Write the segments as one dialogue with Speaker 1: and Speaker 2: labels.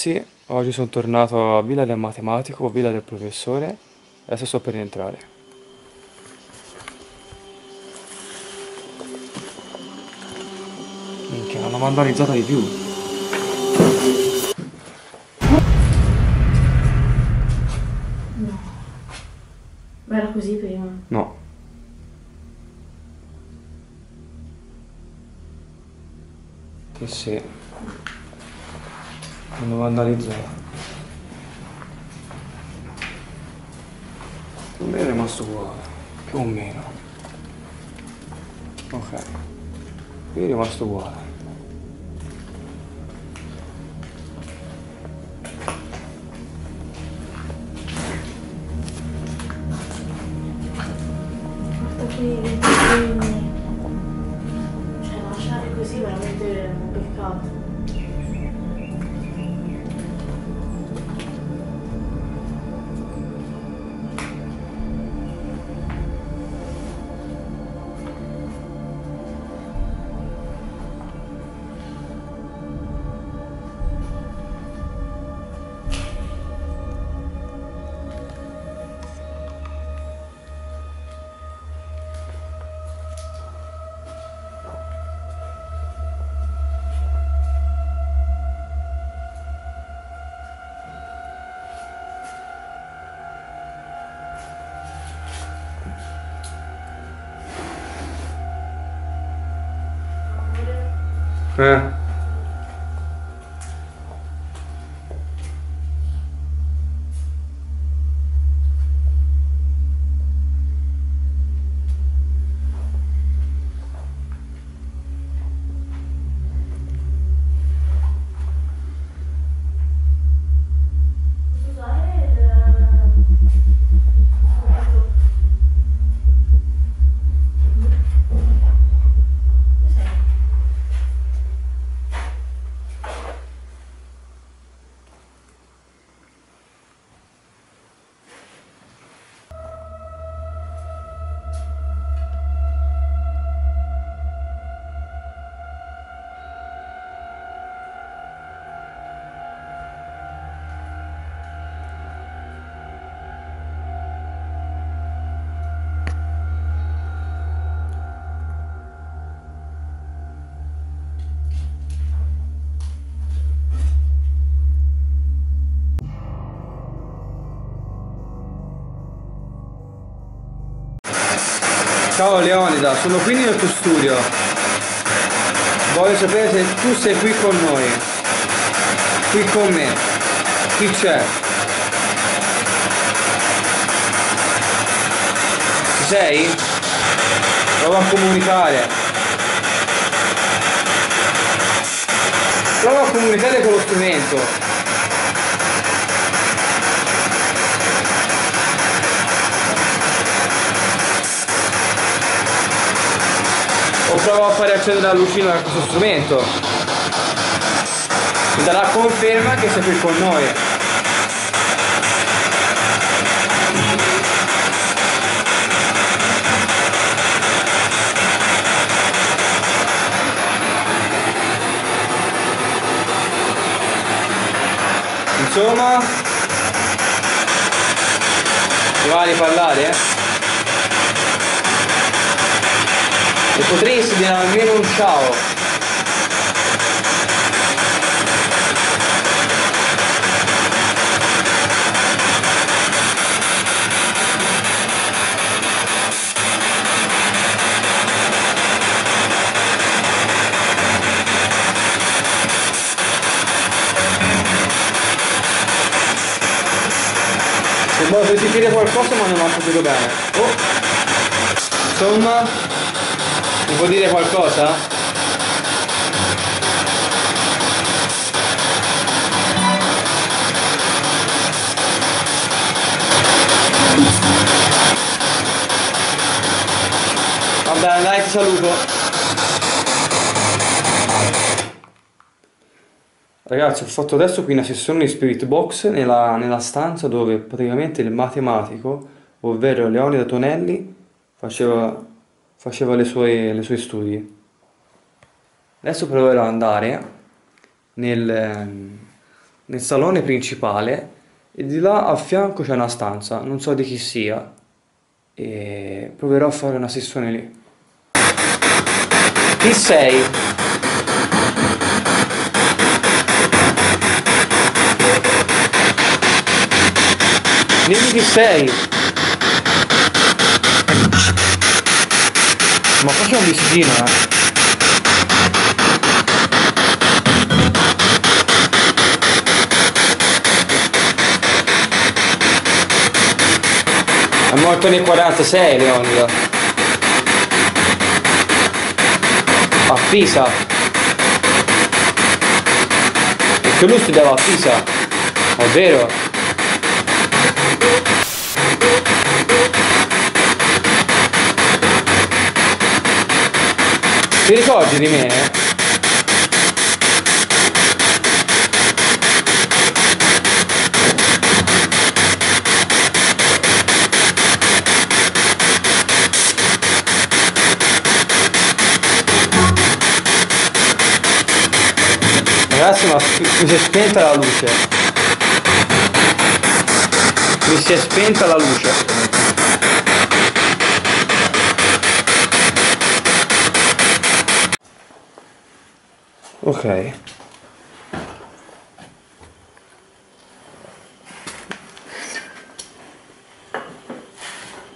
Speaker 1: Ragazzi, oggi sono tornato a Villa del Matematico, Villa del Professore, adesso sto per rientrare. Minchia, l'hanno vandalizzata di più.
Speaker 2: No. Ma era così prima.
Speaker 1: No. Che sì. L'hanno vandalizzata. Per me è rimasto uguale, più o meno. Ok. Qui è rimasto uguale. Eh. Ciao Leonida, sono qui nel tuo studio. Voglio sapere se tu sei qui con noi. Qui con me. Chi c'è? Ci sei? Prova a comunicare. Prova a comunicare con lo strumento. Provo a fare accendere la lucina da questo strumento mi darà conferma che sei qui con noi insomma ti va di parlare? E potresti dire almeno un ciao. Sembrava sentire qualcosa ma non ho capito bene. Oh. Insomma, mi può dire qualcosa? Vabbè, dai, ti saluto. Ragazzi, ho fatto adesso qui una sessione di Spirit Box nella, nella stanza dove praticamente il matematico, ovvero Leonida Tonelli, faceva, faceva le sue, le sue studi. Adesso proverò ad andare nel, nel salone principale e di là a fianco c'è una stanza, non so di chi sia. E proverò a fare una sessione lì. Chi sei? Dimmi chi sei. Ma qua c'è un visitino, eh. È morto nel 46 Leonida. A Pisa. Perché lui studiava a Pisa. È vero? Ti ricordi di me? Ragazzi ma mi si è spenta la luce Mi si è spenta la luce Ok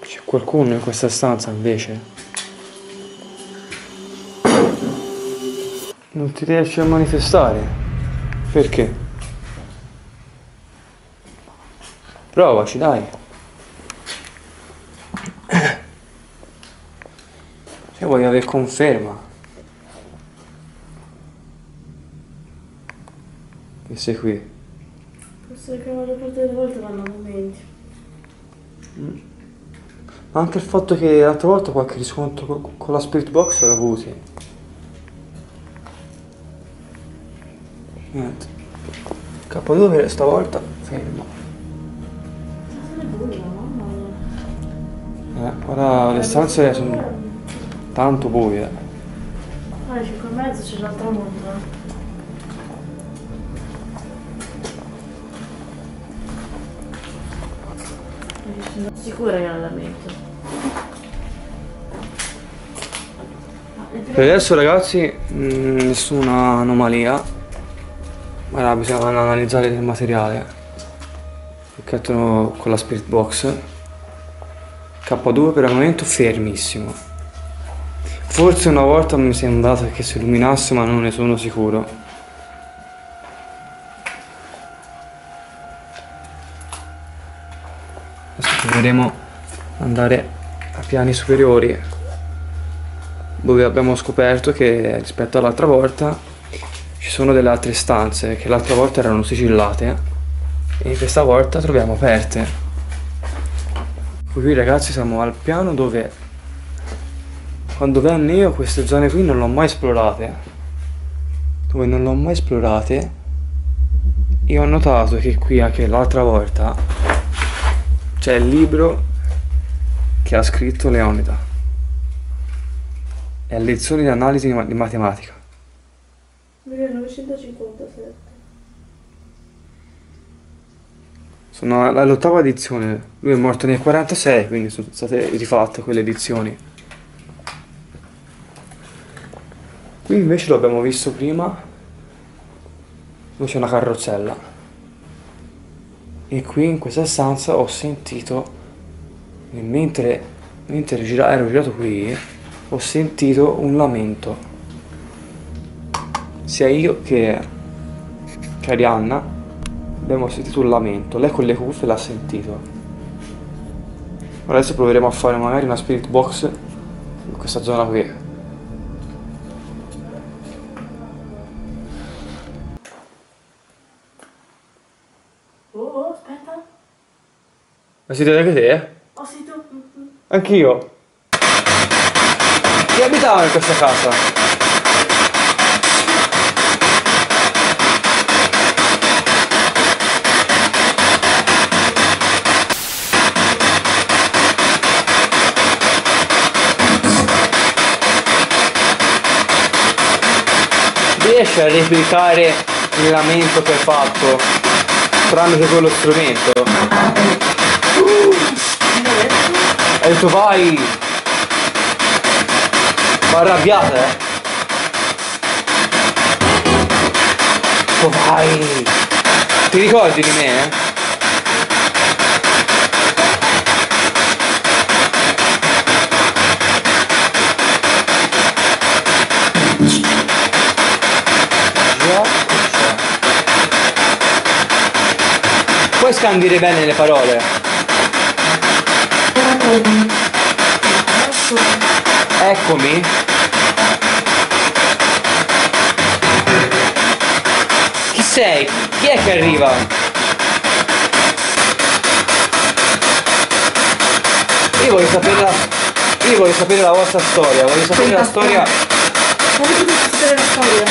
Speaker 1: C'è qualcuno in questa stanza invece? Non ti riesci a manifestare? Perché? Provaci, dai. Se vuoi avere conferma. Che sei qui.
Speaker 2: Forse che per delle volte vanno momenti.
Speaker 1: Ma anche il fatto che l'altra volta qualche riscontro co- con la Spirit Box l'ho avuti. Niente. K2 stavolta fermo. Eh, ora le stanze sono tanto buie.
Speaker 2: Alle 5 e mezzo c'è l'altra monta. Sicura. Ma le
Speaker 1: Per adesso ragazzi mh, nessuna anomalia. Ora bisogna analizzare il materiale. Pacchetto con la Spirit Box. K2 per il momento fermissimo. Forse una volta mi è sembrato che si illuminasse ma non ne sono sicuro. Ad andare a piani superiori dove abbiamo scoperto che rispetto all'altra volta ci sono delle altre stanze che l'altra volta erano sigillate e questa volta troviamo aperte. Qui ragazzi siamo al piano dove quando venni io queste zone qui non l'ho mai esplorate. Dove non l'ho mai esplorate e ho notato che qui anche l'altra volta c'è il libro che ha scritto Leonida. È lezioni di analisi di ma- di matematica.
Speaker 2: 1957.
Speaker 1: Sono all'ottava edizione. Lui è morto nel 46, quindi sono state rifatte quelle edizioni. Qui invece lo abbiamo visto prima. Dove c'è una carrozzella. E qui in questa stanza ho sentito, mentre, mentre ero girato qui, ho sentito un lamento. Sia io che, che Arianna abbiamo sentito un lamento. Lei con le cuffie l'ha sentito. Adesso proveremo a fare magari una spirit box in questa zona qui. La siete anche te?
Speaker 2: Mm, mm.
Speaker 1: Anch'io. Chi abitava in questa casa? Riesci a replicare l'allenamento che hai fatto tramite quello strumento. Detto vai! Ma arrabbiata, eh? Oh, vai! Ti ricordi di me, eh? Puoi scandire bene le parole? Eccomi. Chi sei? Chi è che arriva? Io voglio sapere la. Io voglio sapere la vostra storia, voglio sapere la storia.
Speaker 2: Sapere la storia?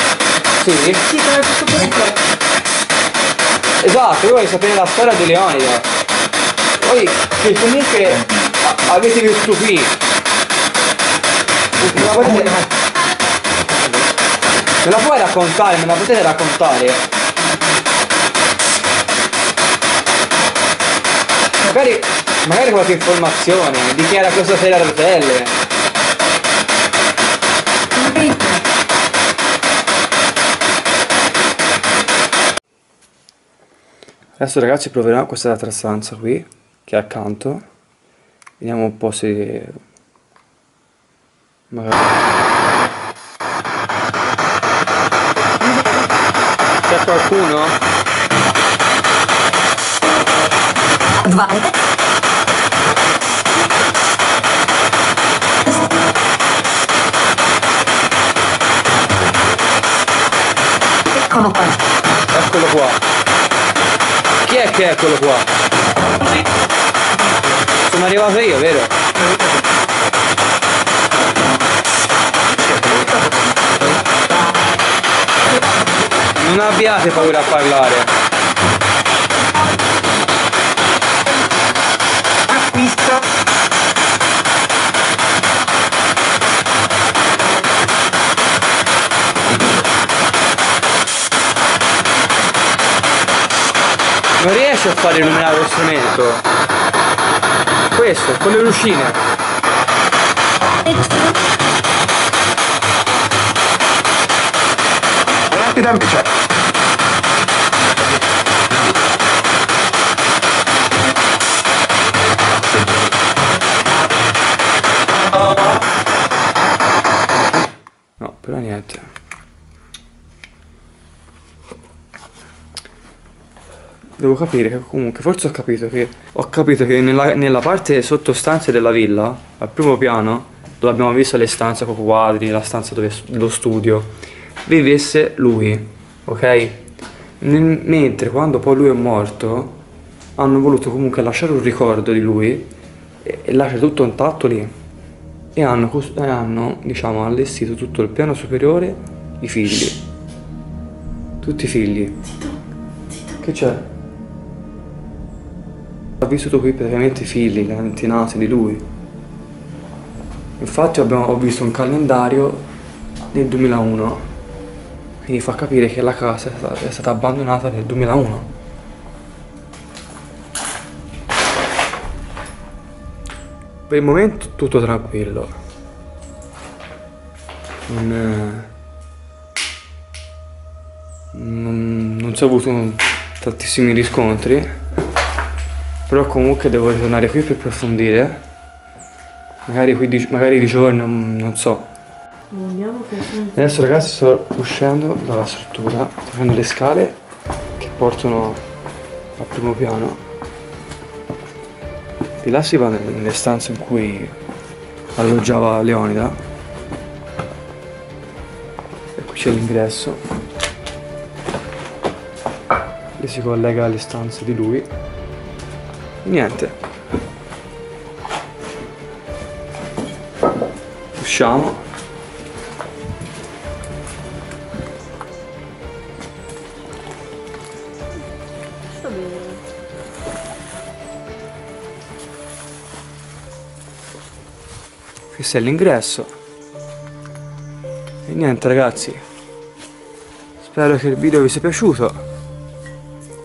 Speaker 1: Sì?
Speaker 2: Sì, come tutto questo.
Speaker 1: Esatto, io voglio sapere la storia di Leonida. Voi che comunque avete vissuto qui. Me la potete. Me la puoi raccontare, me la potete raccontare? Magari, magari qualche informazione di chi era questa serie a rotelle. Adesso ragazzi proveremo, questa è l'altra stanza qui, che è accanto. Vediamo un po' se... Magari... C'è qualcuno?
Speaker 3: Eccolo qua.
Speaker 1: Eccolo qua. Chi è che è quello qua? Sono arrivato io, vero? Non abbiate paura a parlare.
Speaker 3: Acquista.
Speaker 1: Non riesci a fare illuminare lo strumento. Questo, con le lucine.
Speaker 3: Rapidamente.
Speaker 1: No, però niente. Devo capire che comunque, forse ho capito che ho capito che nella, nella parte sottostante della villa, al primo piano, dove abbiamo visto le stanze con quadri, la stanza dove lo studio, vivesse lui, ok? Nel- mentre quando poi lui è morto, hanno voluto comunque lasciare un ricordo di lui e, e lasciare tutto intatto lì e hanno, e hanno, diciamo, allestito tutto il piano superiore i figli. Tutti i figli. Che c'è? Ha vissuto qui praticamente i figli, gli antenati di lui. Infatti abbiamo, ho visto un calendario del 2001, quindi fa capire che la casa è stata, è stata abbandonata nel 2001. Per il momento tutto tranquillo. Non, non, non ci ho avuto tantissimi riscontri. Però comunque devo ritornare qui per approfondire. Magari, qui di, magari di giorno, mm, non so. Adesso ragazzi sto uscendo dalla struttura, sto prendendo le scale che portano al primo piano. Di là si va nelle nelle stanze in cui alloggiava Leonida. E qui c'è l'ingresso. Lì si collega alle stanze di lui. Niente. Usciamo. Questo è l'ingresso. E niente ragazzi. Spero che il video vi sia piaciuto.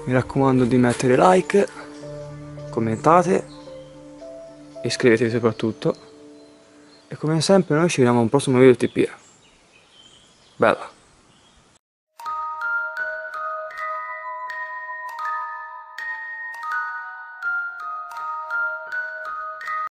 Speaker 1: Mi raccomando di mettere like, commentate, iscrivetevi soprattutto. E come sempre noi ci vediamo a un prossimo video TP. Bella.